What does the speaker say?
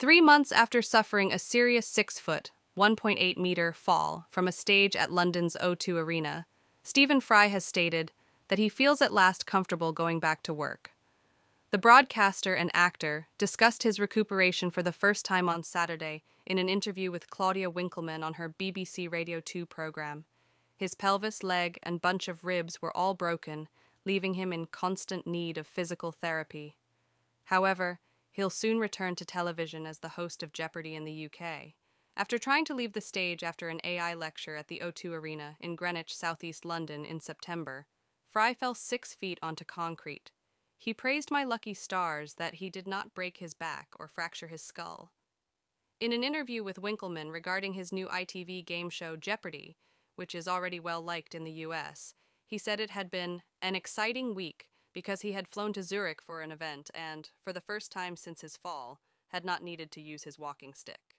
Three months after suffering a serious six foot, 1.8 meter fall from a stage at London's O2 Arena, Stephen Fry has stated that he feels at last comfortable going back to work. The broadcaster and actor discussed his recuperation for the first time on Saturday in an interview with Claudia Winkleman on her BBC Radio 2 program. His pelvis, leg, and bunch of ribs were all broken, leaving him in constant need of physical therapy. However, he'll soon return to television as the host of Jeopardy in the UK. After trying to leave the stage after an AI lecture at the O2 Arena in Greenwich, southeast London, in September, Fry fell six feet onto concrete. He praised my lucky stars that he did not break his back or fracture his skull. In an interview with Winkleman regarding his new ITV game show Jeopardy, which is already well liked in the US, he said it had been an exciting week because he had flown to Zurich for an event and, for the first time since his fall, had not needed to use his walking stick.